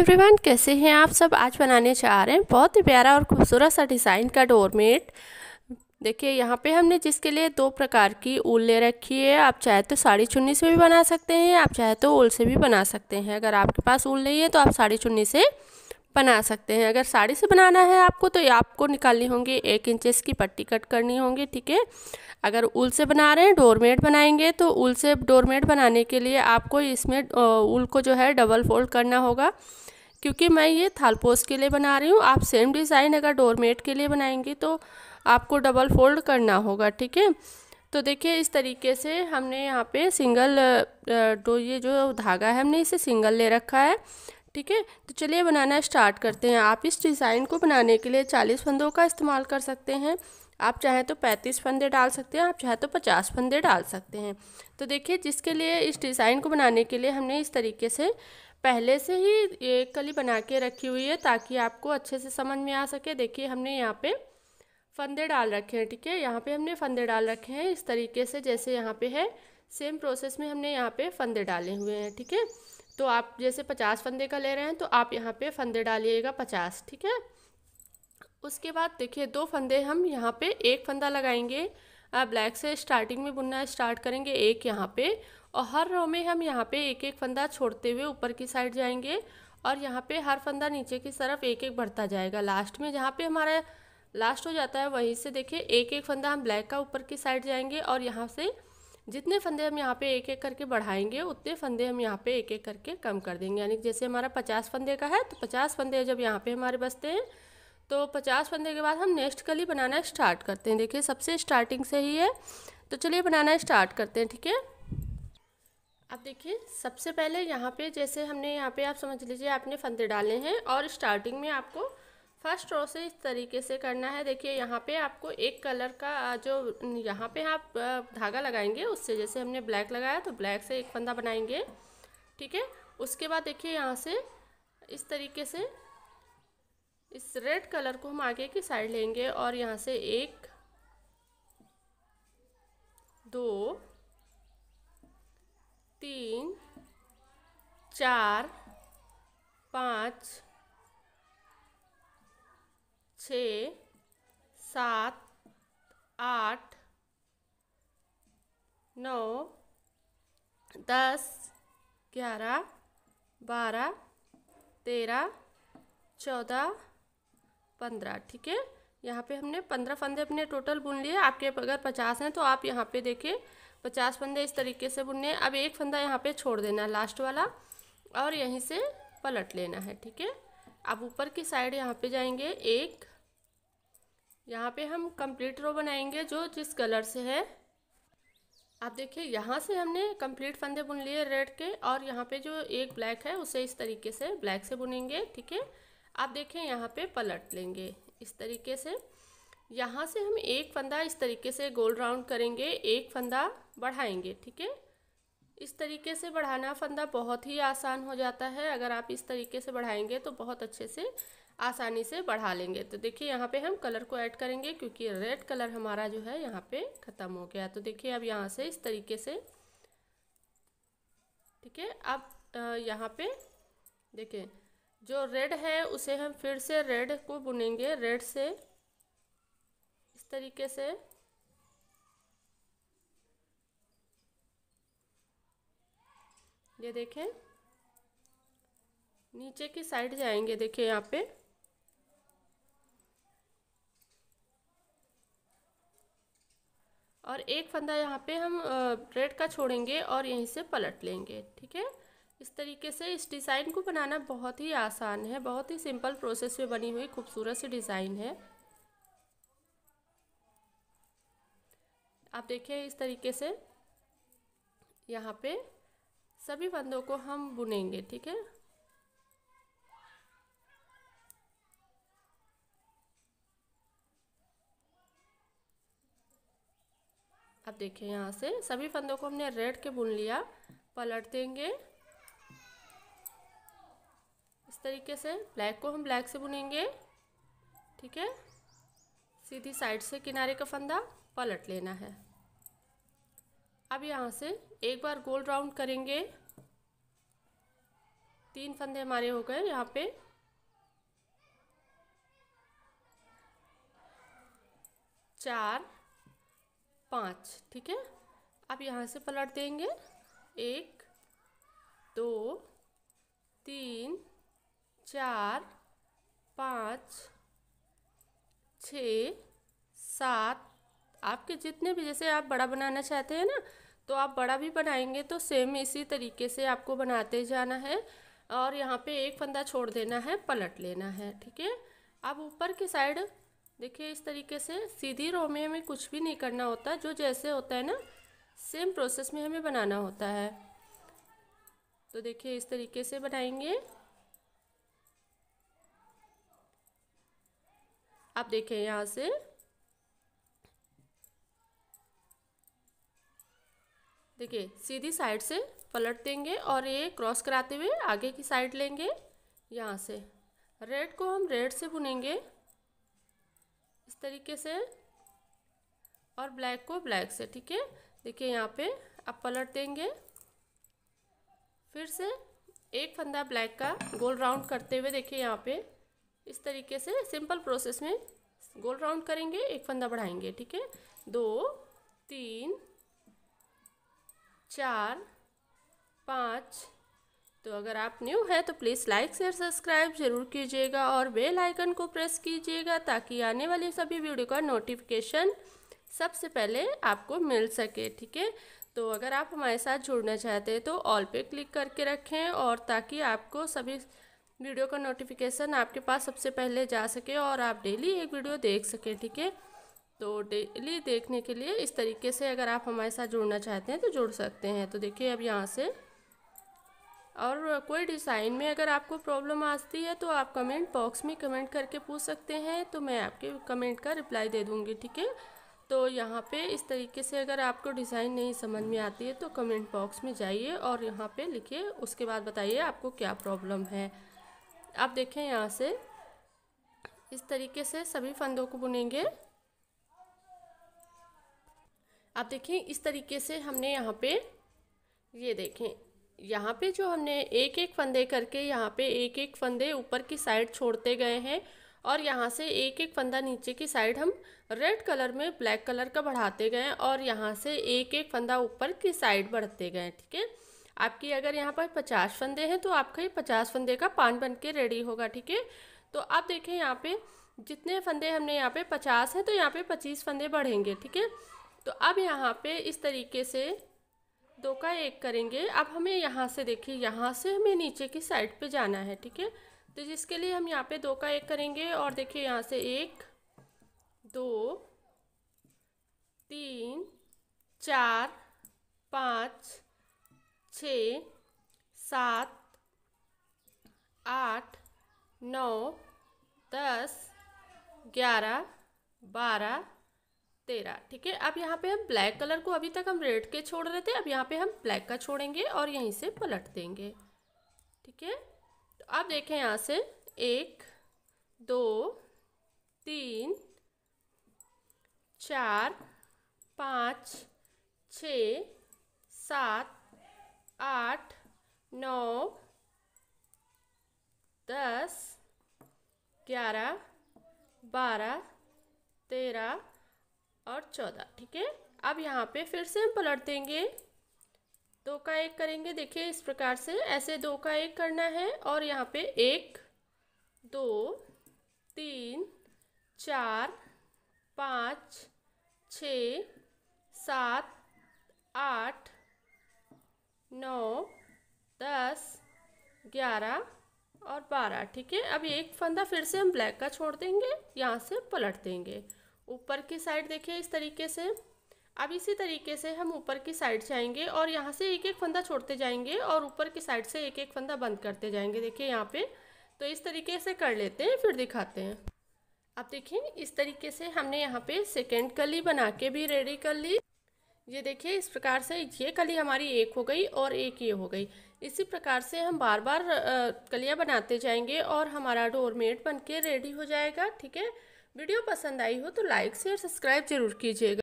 Everyone कैसे हैं आप सब? आज बनाने जा रहे हैं बहुत ही प्यारा और खूबसूरत सा डिज़ाइन का डोरमेट देखिए, यहाँ पे हमने जिसके लिए दो प्रकार की ऊल ले रखी है। आप चाहे तो साड़ी चुन्नी से भी बना सकते हैं, आप चाहे तो ऊल से भी बना सकते हैं। अगर आपके पास ऊल नहीं है तो आप साड़ी चुन्नी से बना सकते हैं। अगर साड़ी से बनाना है आपको तो आपको निकालनी होंगी। एक इंचेस की पट्टी कट करनी होगी, ठीक है? अगर ऊल से बना रहे हैं डोरमेट बनाएँगे तो ऊल से डोरमेट बनाने के लिए आपको इसमें ऊल को जो है डबल फोल्ड करना होगा। क्योंकि मैं ये थालपोस के लिए बना रही हूँ। आप सेम डिज़ाइन अगर डोरमेट के लिए बनाएँगे तो आपको डबल फोल्ड करना होगा, ठीक है? तो देखिए, इस तरीके से हमने यहाँ पे सिंगल डो ये जो धागा है, हमने इसे सिंगल ले रखा है। ठीक है? तो चलिए बनाना स्टार्ट करते हैं। आप इस डिज़ाइन को बनाने के लिए चालीस फंदों का इस्तेमाल कर सकते हैं। आप चाहें तो पैंतीस फंदे डाल सकते हैं, आप चाहें तो पचास फंदे डाल सकते हैं। तो देखिए, जिसके लिए, इस डिज़ाइन को बनाने के लिए हमने इस तरीके से पहले से ही एक कली बना के रखी हुई है ताकि आपको अच्छे से समझ में आ सके। देखिए, हमने यहाँ पे फंदे डाल रखे हैं, ठीक है? यहाँ पे हमने फंदे डाल रखे हैं इस तरीके से, जैसे यहाँ पे है, सेम प्रोसेस में हमने यहाँ पे फंदे डाले हुए हैं, ठीक है? तो आप जैसे पचास फंदे का ले रहे हैं तो आप यहाँ पे फंदे डालिएगा पचास, ठीक है? उसके बाद देखिए, दो फंदे हम यहाँ पे, एक फंदा लगाएँगे ब्लैक से स्टार्टिंग में बुनना स्टार्ट करेंगे, एक यहाँ पे, और हर रो में हम यहाँ पे एक एक फंदा छोड़ते हुए ऊपर की साइड जाएँगे, और यहाँ पे हर फंदा नीचे की तरफ़ एक एक बढ़ता जाएगा। लास्ट में जहाँ पे हमारा लास्ट हो जाता है, वहीं से देखिए एक एक फंदा हम ब्लैक का ऊपर की साइड जाएँगे, और यहाँ से जितने फंदे हम यहाँ पे एक एक करके बढ़ाएँगे, उतने फंदे हम यहाँ पे एक एक करके कम कर देंगे। यानी जैसे हमारा पचास फंदे का है तो पचास फंदे जब यहाँ पे हमारे बसते हैं तो पचास फंदे के बाद हम नेक्स्ट कली बनाना स्टार्ट करते हैं। देखिए, सबसे स्टार्टिंग से ही है तो चलिए बनाना स्टार्ट करते हैं, ठीक है? अब देखिए, सबसे पहले यहाँ पे जैसे हमने यहाँ पे, आप समझ लीजिए, आपने फंदे डाले हैं और स्टार्टिंग में आपको फ़र्स्ट रो से इस तरीके से करना है। देखिए, यहाँ पे आपको एक कलर का जो, यहाँ पे आप धागा लगाएँगे, उससे जैसे हमने ब्लैक लगाया तो ब्लैक से एक फंदा बनाएँगे, ठीक है? उसके बाद देखिए, यहाँ से इस तरीके से इस रेड कलर को हम आगे की साइड लेंगे और यहाँ से एक, दो, तीन, चार, पाँच छ, सात, आठ, नौ, दस, ग्यारह, बारह, तेरह, चौदह, पंद्रह, ठीक है? यहाँ पे हमने पंद्रह फंदे अपने टोटल बुन लिए। आपके अगर पचास हैं तो आप यहाँ पे देखिए, पचास फंदे इस तरीके से बुनने अब एक फंदा यहाँ पे छोड़ देना लास्ट वाला, और यहीं से पलट लेना है, ठीक है? अब ऊपर की साइड यहाँ पे जाएँगे एक। यहाँ पे हम कंप्लीट रो बनाएँगे जो जिस कलर से है। आप देखिए, यहाँ से हमने कंप्लीट फंदे बुन लिए रेड के और यहाँ पे जो एक ब्लैक है, उसे इस तरीके से ब्लैक से बुनेंगे, ठीक है? आप देखें यहाँ पे पलट लेंगे इस तरीके से। यहाँ से हम एक फंदा इस तरीके से गोल राउंड करेंगे, एक फंदा बढ़ाएँगे, ठीक है? इस तरीके से बढ़ाना फंदा बहुत ही आसान हो जाता है। अगर आप इस तरीके से बढ़ाएँगे तो बहुत अच्छे से आसानी से बढ़ा लेंगे। तो देखिए, यहाँ पे हम कलर को ऐड करेंगे क्योंकि रेड कलर हमारा जो है यहाँ पे ख़त्म हो गया। तो देखिए, अब यहाँ से इस तरीके से ठीक है अब यहाँ पे देखिए, जो रेड है उसे हम फिर से रेड को बुनेंगे। रेड से इस तरीके से ये देखें। नीचे की साइड जाएँगे, देखिए यहाँ पे। और एक फंदा यहाँ पे हम रेड का छोड़ेंगे और यहीं से पलट लेंगे, ठीक है? इस तरीके से इस डिज़ाइन को बनाना बहुत ही आसान है, बहुत ही सिंपल प्रोसेस में बनी हुई खूबसूरत सी डिज़ाइन है। आप देखिए इस तरीके से यहाँ पे। सभी फंदों को हम बुनेंगे, ठीक है? अब देखिए यहाँ से सभी फंदों को हमने रेड के बुन लिया, पलट देंगे। इस तरीके से ब्लैक को हम ब्लैक से बुनेंगे, ठीक है? सीधी साइड से किनारे का फंदा पलट लेना है। अब यहाँ से एक बार गोल राउंड करेंगे। तीन फंदे हमारे हो गए यहाँ पे। चार, पाँच, ठीक है? अब यहाँ से पलट देंगे। एक, दो, तीन, चार, पाँच, छ, सात आपके जितने भी, जैसे आप बड़ा बनाना चाहते हैं ना तो आप बड़ा भी बनाएँगे तो सेम इसी तरीके से आपको बनाते जाना है। और यहाँ पे एक फंदा छोड़ देना है, पलट लेना है, ठीक है? अब ऊपर की साइड, देखिए इस तरीके से, सीधी रो में हमें कुछ भी नहीं करना होता, जो जैसे होता है ना सेम प्रोसेस में हमें बनाना होता है। तो देखिए इस तरीके से बनाएँगे। आप देखें यहाँ से देखिए, सीधी साइड से पलट देंगे और ये क्रॉस कराते हुए आगे की साइड लेंगे, यहाँ से। रेड को हम रेड से बुनेंगे, इस तरीके से, और ब्लैक को ब्लैक से, ठीक है? देखिए, यहाँ पे आप पलट देंगे। फिर से एक फंदा ब्लैक का गोल राउंड करते हुए देखिए, यहाँ पे इस तरीके से सिंपल प्रोसेस में गोल राउंड करेंगे, एक फंदा बढ़ाएँगे, ठीक है? दो, तीन चार, पाँच। तो अगर आप न्यू हैं तो प्लीज़ लाइक शेयर सब्सक्राइब ज़रूर कीजिएगा और बेल आइकन को प्रेस कीजिएगा ताकि आने वाली सभी वीडियो का नोटिफिकेशन सबसे पहले आपको मिल सके, ठीक है? तो अगर आप हमारे साथ जुड़ना चाहते हैं तो ऑल पे क्लिक करके रखें और ताकि आपको सभी वीडियो का नोटिफिकेशन आपके पास सबसे पहले जा सके और आप डेली एक वीडियो देख सकें, ठीक है? तो डेली देखने के लिए इस तरीके से अगर आप हमारे साथ जुड़ना चाहते हैं तो जुड़ सकते हैं। तो देखिए अब यहाँ से। और कोई डिज़ाइन में अगर आपको प्रॉब्लम आती है तो आप कमेंट बॉक्स में कमेंट करके पूछ सकते हैं। तो मैं आपके कमेंट का रिप्लाई दे दूँगी, ठीक है? तो यहाँ पे इस तरीके से अगर आपको डिज़ाइन नहीं समझ में आती है तो कमेंट बॉक्स में जाइए और यहाँ पे लिखिए। उसके बाद बताइए आपको क्या प्रॉब्लम है। आप देखें यहाँ से। इस तरीके से सभी फंदों को बुनेंगे। आप देखें, इस तरीके से हमने यहाँ पे, ये देखें, यहाँ पे जो हमने एक एक फंदे करके, यहाँ पे एक एक फंदे ऊपर की साइड छोड़ते गए हैं और यहाँ से एक एक फंदा नीचे की साइड हम रेड कलर में, ब्लैक कलर का बढ़ाते गए और यहाँ से एक एक फंदा ऊपर की साइड बढ़ते गए ठीक है? आपकी अगर यहाँ पर पचास फंदे हैं तो आपका ये पचास फंदे का पान बन के रेडी होगा, ठीक है? तो आप देखें, यहाँ पे जितने फंदे हमने यहाँ पे पचास हैं तो यहाँ पे पच्चीस फंदे बढ़ेंगे, ठीक है? तो अब यहाँ पे इस तरीके से दो का एक करेंगे। अब हमें यहाँ से देखिए, यहाँ से हमें नीचे की साइड पे जाना है, ठीक है? तो जिसके लिए हम यहाँ पे दो का एक करेंगे और देखिए यहाँ से एक, दो, तीन, चार, पाँच, छ, सात, आठ, नौ, दस, ग्यारह, बारह तेरह, ठीक है? अब यहाँ पे हम ब्लैक कलर को अभी तक हम रेड के छोड़ रहे थे, अब यहाँ पे हम ब्लैक का छोड़ेंगे और यहीं से पलट देंगे, ठीक है? तो अब देखें यहाँ से, एक, दो, तीन, चार, पाँच, छ, सात, आठ, नौ, दस, ग्यारह, बारह, तेरह और चौदह, ठीक है? अब यहाँ पे फिर से हम पलट देंगे। दो का एक करेंगे। देखिए, इस प्रकार से ऐसे दो का एक करना है और यहाँ पे एक, दो, तीन, चार, पाँच, छ, सात, आठ, नौ, दस, ग्यारह और बारह, ठीक है? अब एक फंदा फिर से हम ब्लैक का छोड़ देंगे, यहाँ से पलट देंगे। ऊपर की साइड देखिए इस तरीके से। अब इसी तरीके से हम ऊपर की साइड जाएँगे और यहाँ से एक एक फंदा छोड़ते जाएँगे और ऊपर की साइड से एक एक फंदा बंद करते जाएँगे। देखिए यहाँ पे। तो इस तरीके से कर लेते हैं, फिर दिखाते हैं। अब देखिए, इस तरीके से हमने यहाँ पे सेकेंड कली बना के भी रेडी कर ली। ये देखिए, इस प्रकार से ये कली हमारी एक हो गई और एक ये हो गई। इसी प्रकार से हम बार बार कलियाँ बनाते जाएँगे और हमारा डोरमेट बन के रेडी हो जाएगा, ठीक है? वीडियो पसंद आई हो तो लाइक शेयर सब्सक्राइब ज़रूर कीजिएगा।